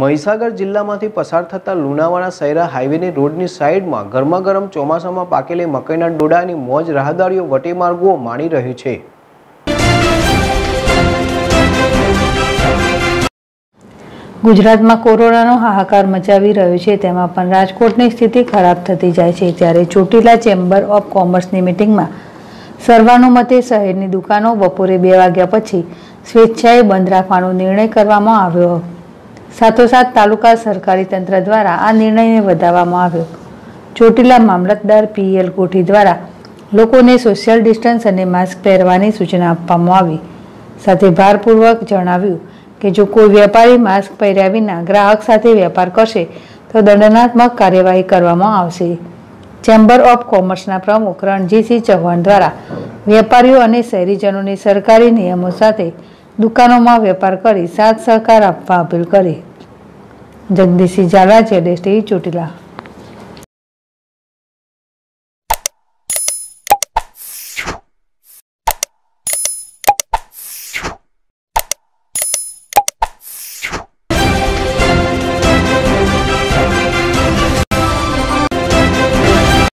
મહીસાગર જિલ્લામાંથી પસાર થતા લુણાવાડા સૈરા હાઈવેની રોડની સાઈડમાં ગરમાગરમ ચોમાસામાં પાકેલી મકાઈના ડોડાની મોજ રાહદારીઓ વટેમાર્ગો માણી રહી છે. ગુજરાતમાં કોરોનાનો હાહાકાર મચાવી રહ્યો છે. તેમાં પણ રાજકોટની સ્થિતિ ખરાબ થતી જાય છે. ત્યારે ચોટીલા ચેમ્બર ઓફ કોમર્સની મિટિંગમાં સર્વાનુમતે શહેરની દુકાનો બપોરે બે વાગ્યા પછી સ્વેચ્છાએ બંધ રાખવાનો નિર્ણય કરવામાં આવ્યો સાથોસાથ તાલુકા સરકારી તંત્ર દ્વારા આ નિર્ણયને વધારવામાં આવ્યો. ચોટીલા મામલતદાર પીએલ કોઠી દ્વારા લોકોને સોશિયલ ડિસ્ટન્સ અને માસ્ક પહેરવાની સૂચના આપવામાં આવી. સાથે ભારપૂર્વક જણાવ્યું કે જો કોઈ વેપારી માસ્ક પહેર્યા વિના ગ્રાહક સાથે વેપાર કરશે, તો દંડનાત્મક કાર્યવાહી કરવામાં આવશે. ચેમ્બર ઓફ કોમર્સના પ્રમુખ રણજીતસિંહ ચૌહાણ દ્વારા વેપારીઓ અને શહેરીજનોને સરકારી નિયમો સાથે દુકાનોમાં વેપાર કરી સાથ સહકાર આપવા અપીલ કરી. જગદીશસિંહ ઝાલા જેડેશ ચોટીલા.